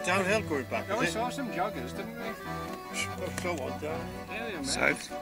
the downhill going back. No, we saw some joggers, didn't we? So, what, on down. Yeah, they were mad. South.